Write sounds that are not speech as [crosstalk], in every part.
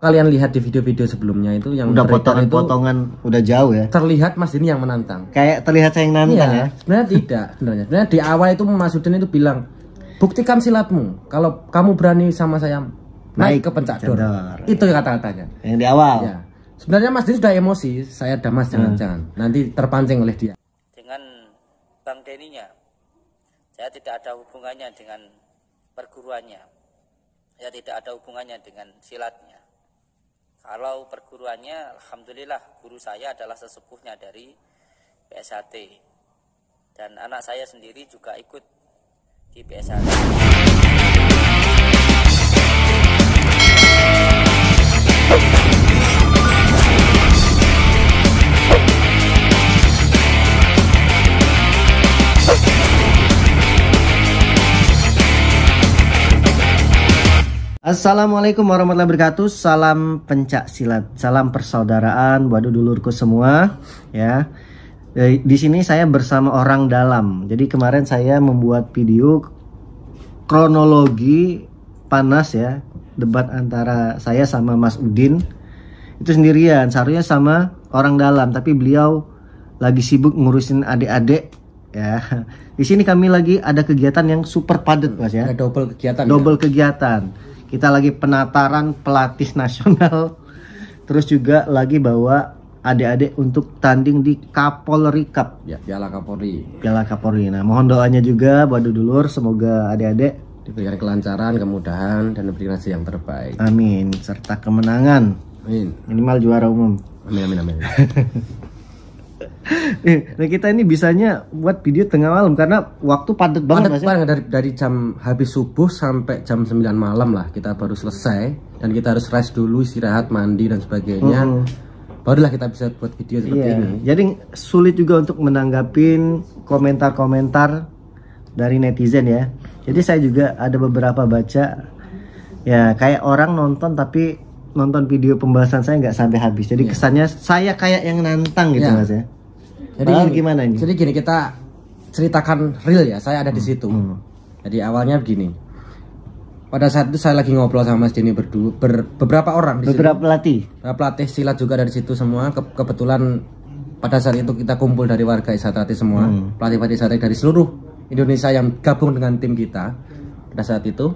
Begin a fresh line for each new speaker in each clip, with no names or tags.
kalian lihat di video-video sebelumnya itu yang
udah potongan-potongan udah jauh ya
terlihat Mas Dini yang menantang.
kayak terlihat saya yang nantang
Iya,
ya
sebenarnya tidak sebenarnya. Sebenarnya di awal itu Mas Udin itu bilang, "Buktikan silatmu. Kalau kamu berani sama saya naik,
Naik
ke pencak dor." Itu kata-katanya.
yang di awal
Ya. Sebenarnya Mas Dini sudah emosi, saya damas jangan-jangan. Nanti terpancing oleh dia.
dengan Bang Deninya. Saya tidak ada hubungannya dengan perguruannya. Saya tidak ada hubungannya dengan silatnya. Kalau perguruannya, Alhamdulillah guru saya adalah sesepuhnya dari PSHT. Dan anak saya sendiri juga ikut di PSHT.
Assalamualaikum warahmatullahi wabarakatuh. Salam pencak silat, salam persaudaraan buat dulurku semua ya. Eh, Di sini saya bersama orang dalam. Jadi kemarin saya membuat video kronologi panas ya, debat antara saya sama Mas Udin. Itu sendirian, seharusnya sama orang dalam, tapi beliau lagi sibuk ngurusin adik-adik ya. Di sini kami lagi ada kegiatan yang super padat Mas ya
Ada double kegiatan. ya?
double kegiatan. Kita lagi penataran pelatih nasional. Terus juga lagi bawa adik-adik untuk tanding di Kapolri Cup
Ya, Piala Kapolri.
Piala Kapolri. Nah, mohon doanya juga buat dulur semoga adik-adik
Diberikan kelancaran, kemudahan dan diberikan hasil yang terbaik.
amin serta kemenangan.
Amin.
Minimal juara umum.
Amin amin amin. [laughs]
Eh, nah kita ini bisanya buat video tengah malam karena waktu padat banget
Padat
Mas. ya.
banget dari dari jam habis subuh sampai jam 9 malam lah kita baru selesai dan kita harus rest dulu istirahat mandi dan sebagainya.
Mm.
Barulah kita bisa buat video seperti
Iya,
ini.
jadi sulit juga untuk menanggapin komentar-komentar dari netizen ya. Jadi saya juga ada beberapa baca ya kayak orang nonton tapi nonton video pembahasan saya nggak sampai habis. Jadi kesannya saya kayak yang nantang gitu
Iya.
mas ya.
Jadi
gimana ini?
Jadi gini kita ceritakan real ya. Saya ada di situ.
Hmm.
Jadi awalnya begini. Pada saat itu saya lagi ngobrol sama Mas Denny berdua, ber- beberapa orang di situ.
Beberapa pelatih.
Nah, pelatih silat juga dari situ semua. Ke- kebetulan pada saat itu kita kumpul dari warga Isatrati semua,
Hmm.
pelatih-pelatih Isatrati dari seluruh Indonesia yang gabung dengan tim kita. Pada saat itu,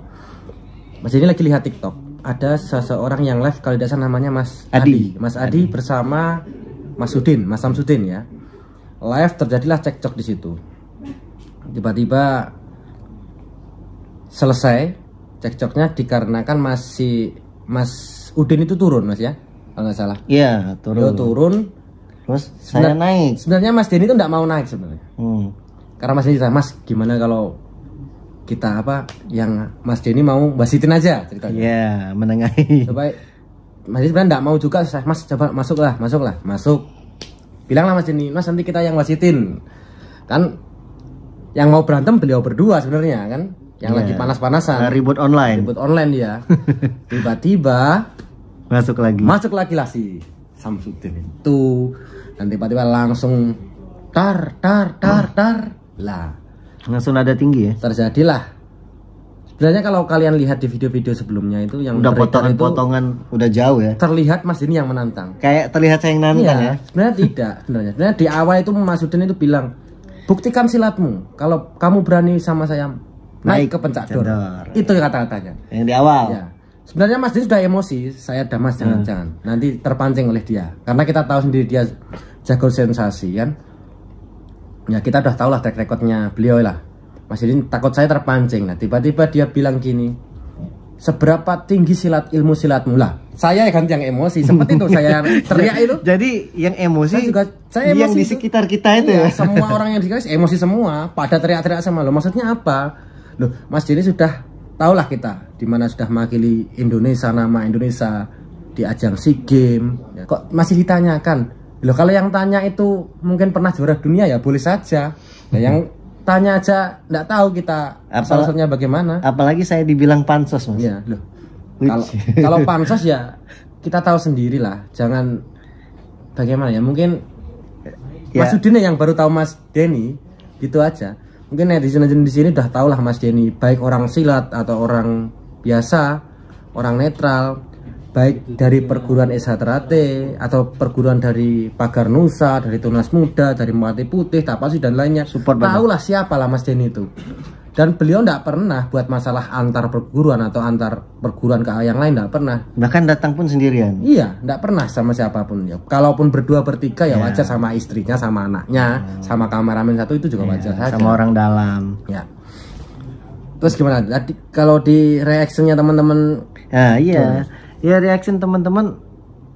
Mas ini lagi lihat TikTok. Ada seseorang yang live kalau tidak salah namanya Mas Adi.
Adi.
Mas Adi, bersama Mas Sudin, Mas Samsudin ya. Live terjadilah cekcok di situ. Tiba-tiba selesai cekcoknya dikarenakan masih Mas Udin itu turun Mas ya, kalau nggak salah.
Iya turun.
turun.
Terus saya naik.
Sebenarnya Mas Denny itu nggak mau naik sebenarnya.
Hmm.
Karena Mas Denny Mas gimana kalau kita apa yang Mas Denny mau basitin aja ceritanya.
Iya menengahi.
Coba Mas Denny sebenarnya nggak mau juga Mas coba masuklah masuklah masuk. Bilanglah Mas Denny Mas nanti kita yang wasitin. Kan yang mau berantem beliau berdua sebenarnya kan. Yang
Iya.
lagi panas-panasan.
Nah, ribut online.
Ribut online dia. [laughs] Tiba-tiba
Masuk lagi.
masuk lagi lah si Samsudin itu dan tiba-tiba langsung tar tar tar tar lah
Langsung ada tinggi ya.
terjadilah sebenarnya kalau kalian lihat di video-video sebelumnya itu yang
Udah potongan-potongan udah jauh ya.
terlihat Mas ini yang menantang
Kayak terlihat saya yang nantang
Iya,
ya.
sebenarnya tidak sebenarnya sebenarnya di awal itu Mas Udin itu bilang buktikan silatmu kalau kamu berani sama saya naik,
Naik
ke pencak dor itu kata-katanya
Yang di awal.
Ya. Sebenarnya Mas Dini sudah emosi, saya damas jangan-jangan. Nanti terpancing oleh dia. Karena kita tahu sendiri dia jago sensasi kan. Ya kita udah tahu lah track recordnya beliau lah. Mas Dini takut saya terpancing. Nah tiba-tiba dia bilang gini, seberapa tinggi silat ilmu silatmu lah. Saya kan yang emosi, seperti itu saya [laughs] teriak itu.
Jadi yang emosi
Saya juga saya
yang
emosi
di
itu.
sekitar kita itu
Iya,
ya.
semua [laughs] orang yang di sekitar emosi semua, pada teriak-teriak sama lo. Maksudnya apa? Loh, Mas Dini sudah tahulah kita di mana sudah mewakili Indonesia nama Indonesia di ajang SEA Games. Ya, kok masih ditanyakan? Loh, kalau yang tanya itu mungkin pernah juara dunia ya boleh saja. Nah, yang tanya aja nggak tahu kita
Apa-
asal bagaimana.
Apalagi saya dibilang pansos mas.
Iya, loh. Kalau kalau pansos ya kita tahu sendiri lah. Jangan bagaimana ya? Mungkin Mas
Ya.
Udin yang baru tahu Mas Denny, gitu aja. Mungkin netizen netizen di sini udah tahu lah Mas Denny, baik orang silat atau orang biasa, orang netral. Baik dari perguruan Esa Terate atau perguruan dari Pagar Nusa, dari Tunas Muda, dari Melati Putih, Tapasi dan lainnya.
Support banget.
Tahulah siapa lah Mas Denny itu. Dan beliau tidak pernah buat masalah antar perguruan atau antar perguruan ke yang lain tidak pernah.
Bahkan datang pun sendirian.
Iya, tidak pernah sama siapa pun ya. Kalaupun berdua bertiga ya wajar sama istrinya, sama anaknya, sama kameramen satu itu juga wajar saja.
Sama orang dalam.
Ya. Terus gimana? Tadi kalau di reaksinya teman-teman
Nah, iya. Ya reaction teman-teman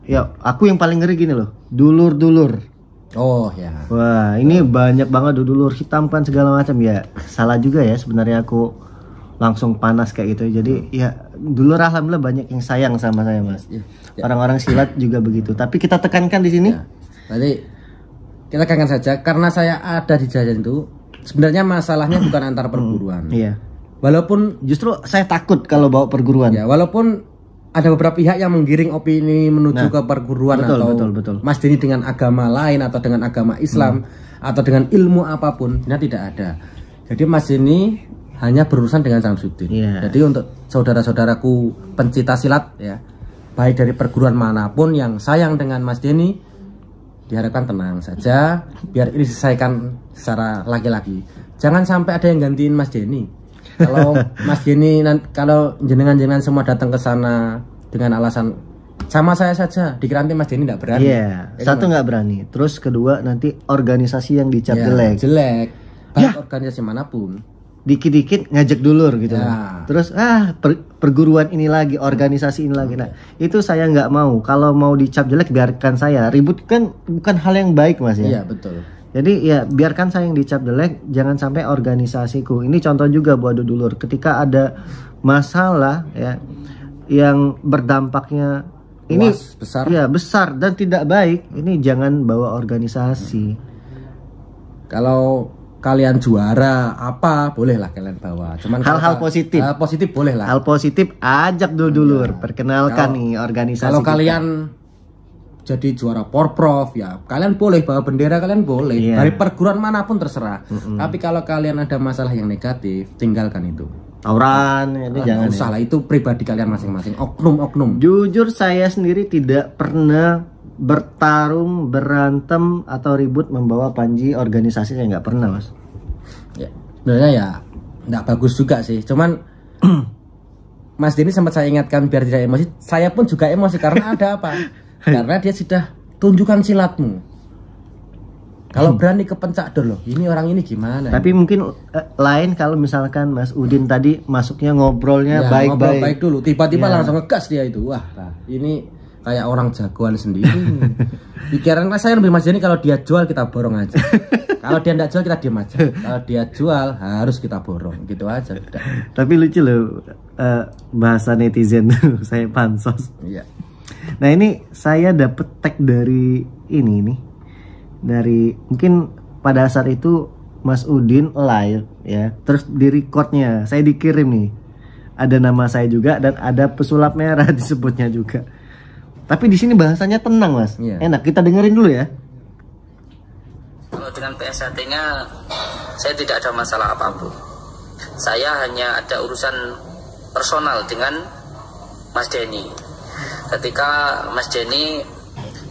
ya aku yang paling ngeri gini loh. Dulur-dulur.
Oh ya.
Wah, ini banyak banget dulur hitamkan segala macam ya. Salah juga ya sebenarnya aku langsung panas kayak gitu. Jadi ya dulur alhamdulillah banyak yang sayang sama saya, Mas.
Iya.
Orang-orang silat [coughs] juga begitu. Tapi kita tekankan di sini.
Ya. Nanti kita kangen saja karena saya ada di jajan itu sebenarnya masalahnya bukan antar perguruan.
Iya.
Walaupun
Justru saya takut kalau bawa perguruan.
ya walaupun ada beberapa pihak yang menggiring opini menuju ke perguruan
betul,
atau
betul, betul.
Mas Denny dengan agama lain atau dengan agama Islam atau dengan ilmu apa pun, nah tidak ada. Jadi Mas Denny hanya berurusan dengan Samsudin.
Iya.
Jadi untuk saudara-saudaraku pencipta silat ya, baik dari perguruan mana pun yang sayang dengan Mas Denny, diharapkan tenang saja, biar ini diselesaikan secara laki-laki. Jangan sampai ada yang gantiin Mas Denny. Kalau Mas nan- kalau jenengan-jenengan semua datang ke sana dengan alasan sama saya saja, dikira nanti Mas Denny tidak berani.
Iya, satu nggak berani. Terus kedua nanti organisasi yang dicap
Ya,
jelek.
jelek. Baik organisasi mana pun.
Dikit-dikit ngajak dulur gitu.
Ya.
Terus ah per- perguruan ini lagi, organisasi ini lagi. Nah, itu saya nggak mau. Kalau mau dicap jelek biarkan saya. Ribut kan bukan hal yang baik, Mas ya.
Iya, betul.
Jadi ya biarkan saya yang dicap jelek, jangan sampai organisasiku. Ini contoh juga buat dulur. Ketika ada masalah ya yang berdampaknya ini
Luas, besar.
ya besar dan tidak baik, ini jangan bawa organisasi.
Kalau kalian juara apa bolehlah kalian bawa. Cuman
Hal-hal
kalau-
positif.
Hal positif boleh lah.
Hal positif ajak dulu dulur, perkenalkan nih organisasi.
Kalau
kita.
kalian jadi juara porprov ya kalian boleh bawa bendera kalian boleh
Iya.
dari perguruan mana pun terserah. Tapi kalau kalian ada masalah yang negatif tinggalkan itu.
tawuran ini
Jangan
jangan. ya.
usah lah itu pribadi kalian masing-masing. Oknum-oknum.
Jujur saya sendiri tidak pernah bertarung, berantem atau ribut membawa panji organisasi saya nggak pernah mas.
Ya, sebenarnya ya nggak bagus juga sih. Cuman [clears throat] Mas Denny sempat saya ingatkan biar tidak emosi. Saya pun juga emosi karena ada apa? [laughs] karena dia sudah tunjukkan silatmu. Kalau berani ke pencak loh, ini orang ini gimana?
Tapi mungkin eh, lain kalau misalkan Mas Udin tadi masuknya ngobrolnya
Ya, ngobrol
baik-baik.
baik dulu, tiba-tiba
Ya.
langsung ngegas dia itu. Wah, lah, ini kayak orang jagoan sendiri. [laughs] Pikiran saya lebih Mas Denny kalau dia jual kita borong aja. [laughs] kalau dia tidak jual kita diam aja. Kalau dia jual harus kita borong, gitu aja. Udah. [laughs]
Tapi lucu loh eh, bahasa netizen saya pansos.
Iya.
Nah ini saya dapet tag dari ini nih dari mungkin pada saat itu Mas Udin live ya terus di recordnya saya dikirim nih ada nama saya juga dan ada pesulap merah [laughs] disebutnya juga tapi di sini bahasanya tenang mas
Iya.
enak kita dengerin dulu ya
Kalau dengan PSHT-nya saya tidak ada masalah apa pun. Saya hanya ada urusan personal dengan Mas Denny. Ketika Mas Denny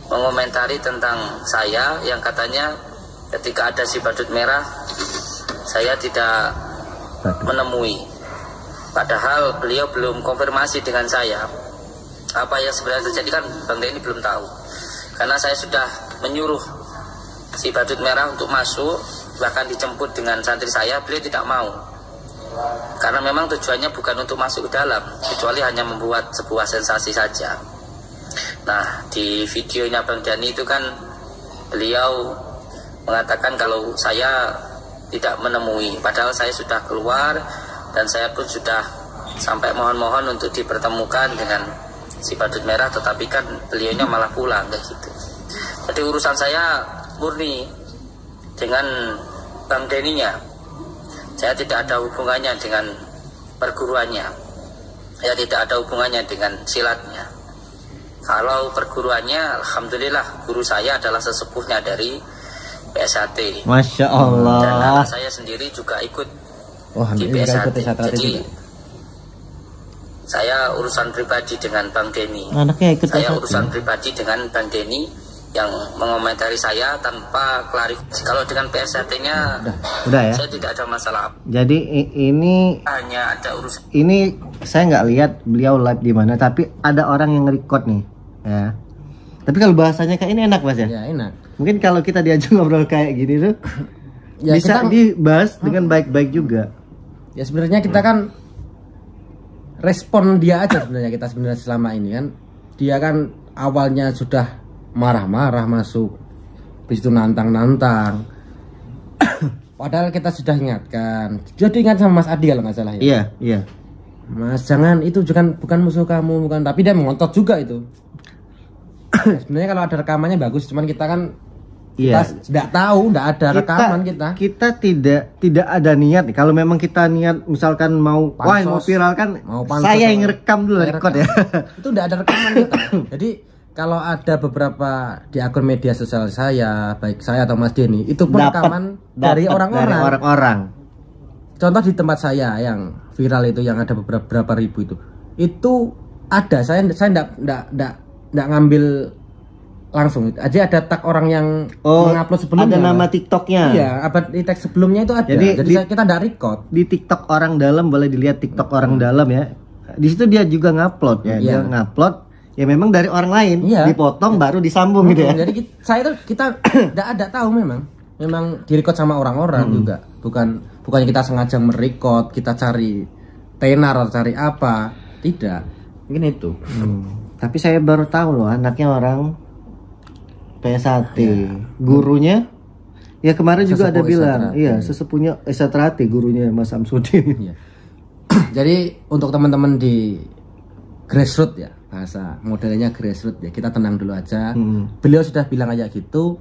mengomentari tentang saya yang katanya ketika ada si badut merah saya tidak menemui. Padahal beliau belum konfirmasi dengan saya apa yang sebenarnya terjadi kan Bang Denny belum tahu. Karena saya sudah menyuruh si badut merah untuk masuk bahkan dijemput dengan santri saya beliau tidak mau karena memang tujuannya bukan untuk masuk ke dalam kecuali hanya membuat sebuah sensasi saja. Nah di videonya Bang Dani itu kan beliau mengatakan kalau saya tidak menemui. Padahal saya sudah keluar dan saya pun sudah sampai mohon-mohon untuk dipertemukan dengan si badut merah tetapi kan beliaunya malah pulang kayak gitu. Jadi urusan saya murni dengan Bang Deninya. Saya tidak ada hubungannya dengan perguruannya. Saya tidak ada hubungannya dengan silatnya. Kalau perguruannya, Alhamdulillah guru saya adalah sesepuhnya dari PSHT.
Masya
Dan
Allah
anak saya sendiri juga ikut
Wah,
di PSHT.
ikut S1
Jadi
juga.
saya urusan pribadi dengan Bang Denny.
Anaknya ikut
Saya
PS1.
urusan pribadi dengan Bang Denny yang mengomentari saya tanpa klarifikasi. Kalau dengan PSHT-nya
Udah ya.
saya tidak ada masalah.
Jadi ini
Hanya ada urusan
ini saya nggak lihat beliau live di mana, tapi ada orang yang record nih, ya. Tapi kalau bahasanya kayak ini enak mas ya.
ya enak
Mungkin kalau kita diajak [laughs] ngobrol kayak gini tuh [clears throat]
Ya,
bisa
kita-
dibahas dengan baik-baik juga.
ya sebenarnya kita kan respon dia aja sebenarnya kita sebenarnya selama ini kan dia kan awalnya sudah marah-marah masuk habis itu nantang-nantang padahal kita sudah ingatkan jadi ingat sama Mas Adi kalau nggak salah ya
Iya, iya.
Mas jangan itu bukan bukan musuh kamu bukan tapi dia mengontot juga itu sebenarnya kalau ada rekamannya bagus cuman kita kan
Iya.
kita tidak tahu tidak ada rekaman kita
kita tidak tidak ada niat nih. Kalau memang kita niat misalkan mau wah
Pansos.
mau viral kan
Mau pansos,
saya yang rekam dulu
rekam.
ya.
itu tidak ada rekaman kita [coughs] jadi kalau ada beberapa di akun media sosial saya baik saya atau Mas Denny itu pun
Dapat-
rekaman dari
dapat
orang-orang
Dari orang-orang.
contoh di tempat saya yang viral itu yang ada beberapa berapa ribu itu itu ada saya saya enggak enggak enggak, enggak ngambil langsung aja ada tag orang yang
Oh,
mengupload sebelumnya
ada nama. TikToknya.
iya abad di tag sebelumnya itu ada
Jadi
jadi,
di-
kita enggak record
Di TikTok orang dalam boleh dilihat TikTok orang dalam ya. Di situ dia juga ngupload ya. Dia
Iya.
ngupload ya memang dari orang lain
Iya.
dipotong baru disambung gitu ya.
jadi kita, saya itu kita [coughs] enggak ada tahu memang memang direcord sama orang-orang
Hmm.
juga bukan bukannya kita sengaja merecord kita cari tenar atau cari apa tidak mungkin itu
Hmm. Tapi saya baru tahu loh anaknya orang PS1.
Iya.
Gurunya ya kemarin juga ada bilang,
Esatrati.
iya sesepuhnya Esatrati gurunya Mas Samsudin.
Iya. [coughs] Jadi untuk teman-teman di grassroots ya bahasa modelnya grassroots ya kita tenang dulu aja.
Hmm.
Beliau sudah bilang aja gitu.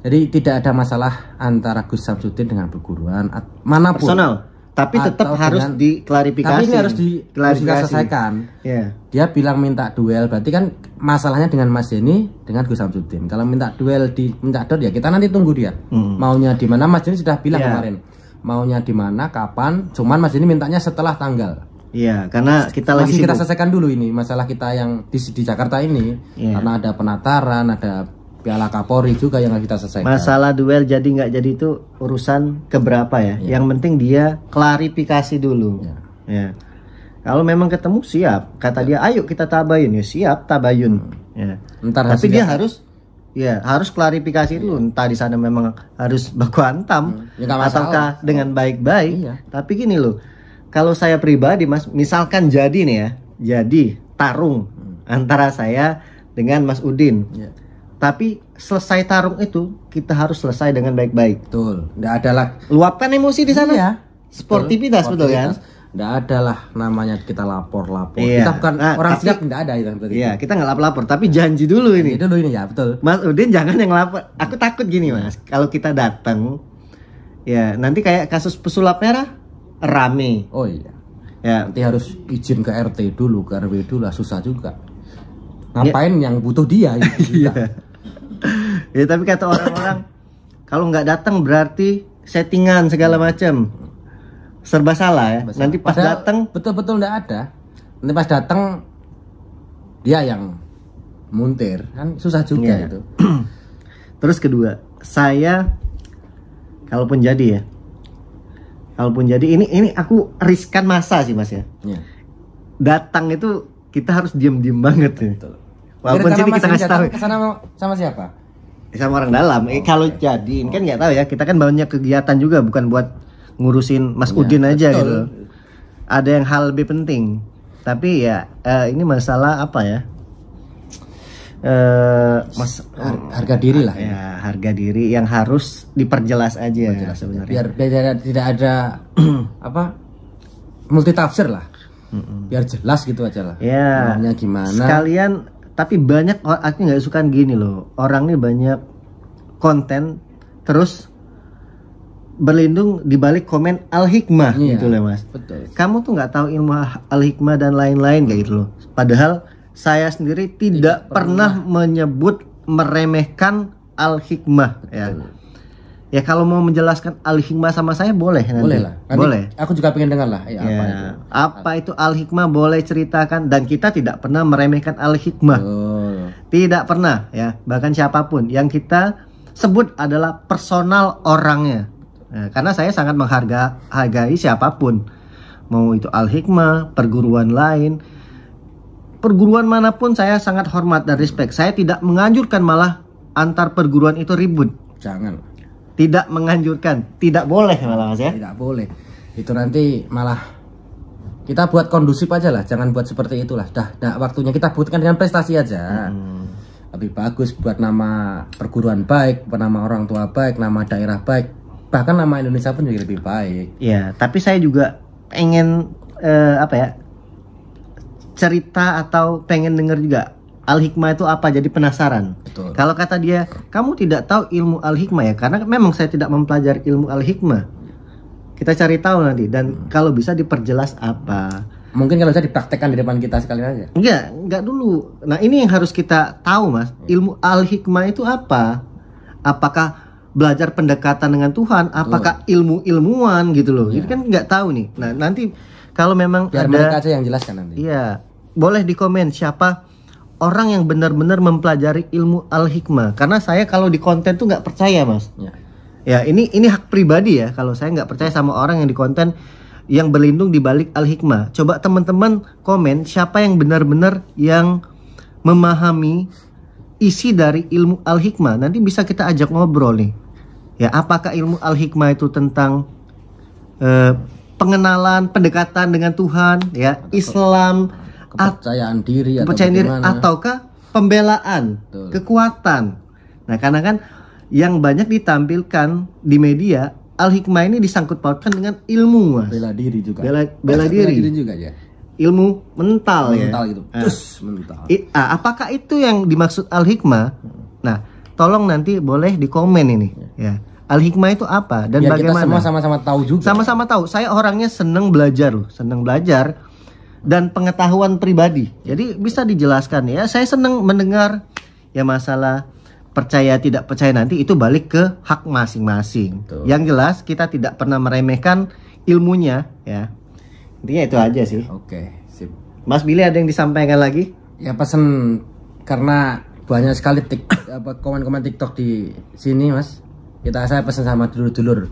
Jadi tidak ada masalah antara Gus Samsudin dengan perguruan mana pun.
Personal. Tapi tetap
Atau
harus
dengan-
diklarifikasi.
Tapi ini harus di harus kita selesaikan.
Ya.
Dia bilang minta duel, berarti kan masalahnya dengan Mas Denny dengan Gus Samsudin. Kalau minta duel di minta dot ya kita nanti tunggu dia.
Hmm.
Maunya di mana Mas Denny sudah bilang
Ya.
kemarin. Maunya di mana, kapan? Cuman Mas Denny mintanya setelah tanggal.
Iya, karena kita lagi
Masih kita selesaikan dulu ini masalah kita yang di, di Jakarta ini.
Iya.
Karena ada penataran, ada Piala Kapolri juga yang harus kita selesaikan.
Masalah duel jadi nggak jadi itu urusan keberapa ya.
Iya.
Yang penting dia klarifikasi dulu.
Ya.
Ya. Kalau memang ketemu siap, kata dia, ayo kita tabayun ya siap tabayun. Ya.
Ntar
Tapi dia harus, ya harus klarifikasi dulu. Entah di sana memang harus [laughs] baku hantam,
Ya, nggak masalah.
ataukah dengan baik-baik.
Iya.
Tapi gini loh, kalau saya pribadi mas, misalkan jadi nih ya, jadi tarung antara saya dengan Mas Udin.
Ya.
Tapi selesai tarung itu kita harus selesai dengan baik-baik.
Betul. Nggak ada lah.
Luapkan emosi di sana.
Iya.
Sportivitas betul kan?
Nggak ada lah namanya kita lapor-lapor.
Iya.
Kita bukan
Nah,
orang
tapi-
siap, nggak ada itu.
Iya, kita nggak lapor-lapor, tapi janji dulu ini.
Ini dulu ini ya, betul.
Mas Udin jangan yang lapor. Aku takut gini mas, kalau kita datang, ya nanti kayak kasus pesulap merah rame.
Oh iya.
Ya,
Nanti harus izin ke RT dulu, ke RW dulu lah, susah juga. Ngapain yang butuh dia [laughs]
iya. ya tapi kata orang-orang, [laughs] kalau nggak datang berarti settingan segala macam, serba salah ya. Nanti pas datang,
betul-betul nggak ada. Nanti pas datang dia yang muntir kan susah juga
Iya.
itu. [clears throat]
terus kedua, saya kalaupun jadi ya, kalaupun jadi ini ini aku riskan masa sih mas ya.
Iya.
Datang itu kita harus diem-diem banget ya.
Betul.
Walaupun sini kita ngasih tahu
datang ke sana mau- sama siapa?
sama orang dalam. Eh, kalau jadi ini kan nggak tahu ya. Kita kan banyak kegiatan juga bukan buat ngurusin Mas Udin aja
betul.
gitu. Ada yang hal lebih penting. Tapi ya eh, ini masalah apa ya? Eh mas
Har- harga diri lah ya.
ya harga diri yang harus diperjelas aja sebenarnya.
Biar, biar tidak ada [clears throat] apa multi tafsir lah. Biar jelas gitu aja lah.
Ya.
Maunya gimana?
Sekalian tapi banyak aku nggak suka gini loh. Orang nih banyak konten terus berlindung di balik komen al hikmah
Iya.
gitu loh mas.
Betul.
Kamu tuh nggak tahu ilmu al hikmah dan lain-lain kayak gitu loh. Padahal saya sendiri tidak, pernah. menyebut meremehkan al hikmah ya. Ya kalau mau menjelaskan al-hikmah sama saya boleh nanti.
Boleh lah. Nanti
Boleh.
Aku juga pengen dengar lah. Ya,
Ya,
apa itu?
apa itu al-hikmah boleh ceritakan dan kita tidak pernah meremehkan al-hikmah.
Betul.
Tidak pernah ya, bahkan siapa pun yang kita sebut adalah personal orangnya. Nah, karena saya sangat menghargai siapa pun. Mau itu al-hikmah, perguruan lain, perguruan mana pun saya sangat hormat dan respect. Saya tidak menganjurkan malah antar perguruan itu ribut.
Jangan.
Tidak menganjurkan, tidak boleh malah Mas ya.
Tidak boleh. Itu nanti malah kita buat kondusif aja lah. Jangan buat seperti itulah. Dah, dah waktunya kita buatkan dengan prestasi aja.
Hmm.
Lebih bagus buat nama perguruan baik, buat nama orang tua baik, nama daerah baik. Bahkan nama Indonesia pun jadi lebih baik.
Ya, tapi saya juga pengen eh, apa ya? Cerita atau pengen denger juga al-hikmah itu apa jadi penasaran.
Betul.
Kalau kata dia, kamu tidak tahu ilmu al-hikmah ya karena memang saya tidak mempelajari ilmu al-hikmah. Kita cari tahu nanti dan kalau bisa diperjelas apa.
Mungkin kalau bisa dipraktekkan di depan kita sekali aja.
Enggak, enggak dulu. Nah, ini yang harus kita tahu, Mas. Ilmu al-hikmah itu apa? Apakah belajar pendekatan dengan Tuhan? Apakah ilmu ilmuwan gitu loh? Jadi kan nggak tahu nih. Nah, nanti kalau memang
Biar
ada
mereka aja yang jelaskan nanti.
Iya, boleh di komen siapa orang yang benar-benar mempelajari ilmu al-hikmah. Karena saya kalau di konten tuh nggak percaya, Mas.
Ya.
Ya, ini ini hak pribadi ya. Kalau saya nggak percaya sama orang yang di konten yang berlindung di balik al-hikmah. Coba teman-teman komen siapa yang benar-benar yang memahami isi dari ilmu al-hikmah. Nanti bisa kita ajak ngobrol nih. Ya, apakah ilmu al-hikmah itu tentang eh, pengenalan, pendekatan dengan Tuhan, ya, Islam,
Kepercayaan diri atau
kepercayaan diri ataukah pembelaan,
Betul.
kekuatan. Nah, karena kan yang banyak ditampilkan di media al-hikmah ini disangkut pautkan dengan ilmu, Mas.
bela diri juga.
Bela, bela diri,
juga ya.
ilmu mental, ya.
Mental gitu.
Nah,
Terus mental.
i- ah, apakah itu yang dimaksud al-hikmah? Nah, tolong nanti boleh di komen ini, ya. Al-hikmah itu apa dan
kita
bagaimana?
semua sama-sama tahu juga.
Sama-sama tahu. Saya orangnya seneng belajar loh, seneng belajar dan pengetahuan pribadi. Jadi bisa dijelaskan ya. Saya seneng mendengar ya masalah percaya tidak percaya nanti itu balik ke hak masing-masing. Yang jelas kita tidak pernah meremehkan ilmunya ya. Intinya itu aja sih.
Oke, sip.
Mas Billy ada yang disampaikan lagi?
Ya pesen karena banyak sekali tik, apa komen-komen TikTok di sini, Mas. Kita saya pesan sama dulur-dulur.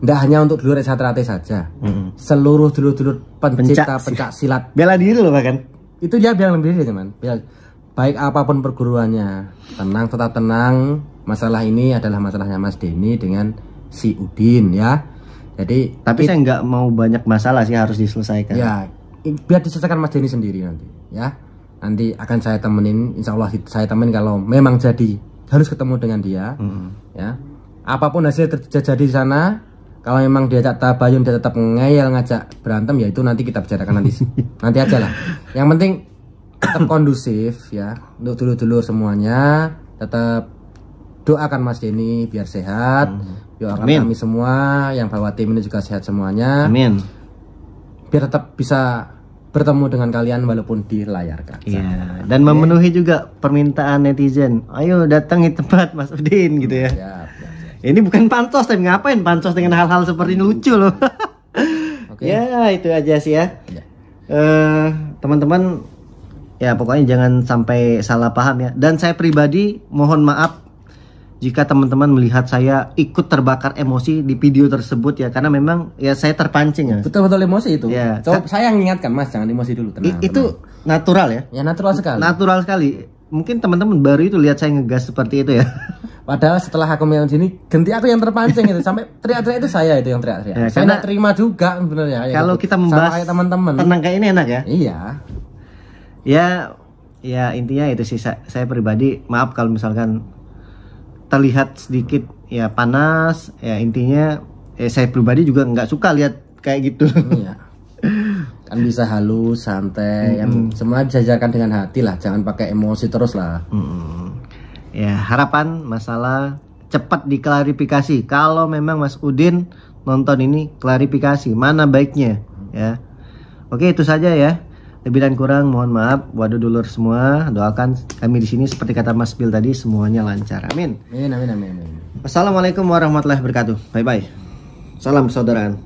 Nggak hanya untuk dulur Satrate saja. Seluruh dulur-dulur pencipta
Pencak-
pencak silat.
Bela diri loh bahkan.
itu dia bilang lebih dia teman. Biar- baik apa pun perguruannya tenang tetap tenang. Masalah ini adalah masalahnya Mas Denny dengan si Udin ya. Jadi
Tapi saya nggak mau banyak masalah sih harus diselesaikan.
ya biar diselesaikan Mas Denny sendiri nanti ya. Nanti akan saya temenin Insya Allah saya temenin kalau memang jadi harus ketemu dengan dia ya. Apa pun hasil ter- terjadi di sana kalau memang diajak tabayun dia tetap ngeyel ngajak berantem ya itu nanti kita bicarakan nanti [laughs] nanti aja lah yang penting tetap kondusif ya untuk dulur-dulur semuanya tetap doakan Mas Denny biar sehat doakan
Amin.
kami semua yang bawa tim ini juga sehat semuanya
Amin.
biar tetap bisa bertemu dengan kalian walaupun di layar kaca
Iya, dan memenuhi juga permintaan netizen. Ayo datangi tempat Mas Udin gitu ya.
Siap.
Ini bukan pansos tapi ngapain pansos dengan hal-hal seperti ini lucu loh. [laughs]
Oke.
Ya, itu aja sih ya.
Ya.
Eh, teman-teman ya pokoknya jangan sampai salah paham ya. Dan saya pribadi mohon maaf jika teman-teman melihat saya ikut terbakar emosi di video tersebut ya karena memang ya saya terpancing ya.
betul-betul emosi itu
Ya.
Coba saya yang ingatkan Mas jangan emosi dulu tenang
itu natural ya.
ya natural sekali
Natural sekali. Mungkin teman-teman baru itu lihat saya ngegas seperti itu ya. [laughs]
Padahal setelah aku main sini, ganti aku yang terpancing itu sampai teriak-teriak itu saya itu yang teriak-teriak.
Ya,
saya
karena-
nggak terima juga sebenarnya. ya
Kalau
gitu.
kita membahas
teman-teman.
tenang kayak ini enak ya.
Iya.
Ya, ya intinya itu sih saya, saya pribadi maaf kalau misalkan terlihat sedikit ya panas. Ya intinya eh, saya pribadi juga nggak suka lihat kayak gitu.
Iya. Kan bisa halus, santai, yang semua dijajarkan dengan hati lah, jangan pakai emosi terus lah.
Mm. Ya harapan masalah cepat diklarifikasi. Kalau memang Mas Udin nonton ini klarifikasi mana baiknya ya. Oke itu saja ya. Lebih dan kurang mohon maaf. Waduh dulur semua, doakan kami di sini seperti kata Mas Bil tadi semuanya lancar. Amin.
Amin amin amin. amin.
Assalamualaikum warahmatullahi wabarakatuh. Bye bye. Salam persaudaraan.